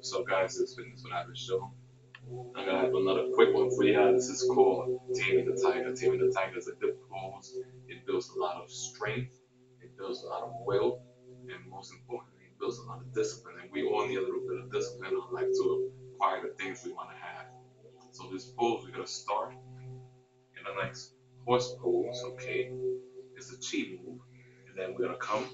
So guys, it's Fitness with Average Joe. I'm gonna have another quick one for you. This is called Taming the Tiger. Taming the Tiger is a good pose. It builds a lot of strength. It builds a lot of will, and most importantly, it builds a lot of discipline. And we all need a little bit of discipline in our life to acquire the things we want to have. So this pose, we're gonna start in a nice horse pose. Okay, it's a chi move, and then we're gonna come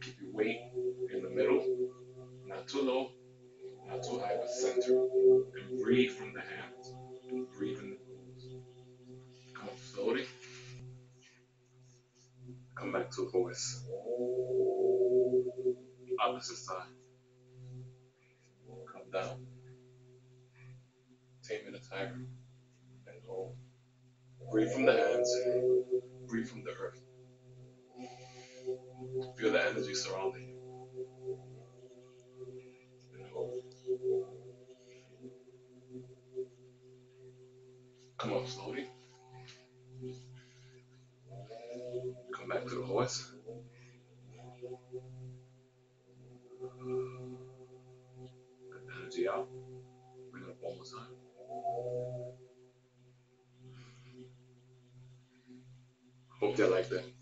Keep your weight in the middle, not too low, not too high, but center. And breathe from the hands. And breathe in the pose. Come up slowly. Come back to horse. Opposite side. Come down. Taming the tiger. And hold. Breathe from the hands. Breathe from the earth. Feel the energy surrounding you. Come up slowly. Come back to the horse. Get the energy out. Bring it up one more time. Hope they like that.